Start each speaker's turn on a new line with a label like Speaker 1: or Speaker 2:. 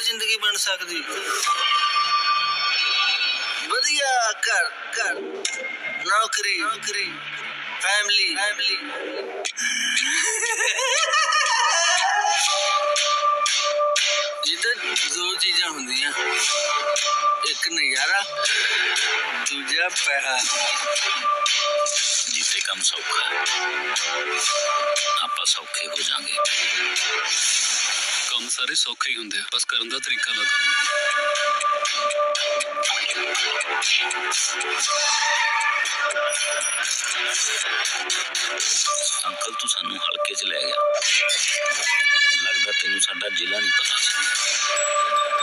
Speaker 1: ਜ਼ਿੰਦਗੀ ਬਣ ਸਕਦੀ ਵਧੀਆ ਘਰ ਘਰ ਨੌਕਰੀ ਨੌਕਰੀ ਫੈਮਿਲੀ ਫੈਮਿਲੀ ਜਿੱਦਾਂ ਦੋ ਚੀਜ਼ਾਂ ਹੁੰਦੀਆਂ ਇੱਕ ਨਜ਼ਾਰਾ ਦੂਜਾ ਪੈਸਾ
Speaker 2: ਜਿੱਥੇ ਕੰਮ ਸੌਖਾ ਹੈ ਆਪਾਂ ਸੌਖੇ ਹੋ ਜਾਾਂਗੇ
Speaker 3: ਕੰਮ ਸਾਰੇ ਸੌਖੇ ਹੀ ਹੁੰਦੇ ਆ, ਬਸ ਕਰਨ ਦਾ ਤਰੀਕਾ ਲੱਗ
Speaker 2: ਅੰਕਲ, ਤੂੰ ਸਾਨੂੰ ਹਲਕੇ 'ਚ ਲੈ ਗਿਆ। ਲੱਗਦਾ ਤੈਨੂੰ ਸਾਡਾ ਜ਼ਿਲ੍ਹਾ ਨਹੀਂ ਪਤਾ ਸੀ।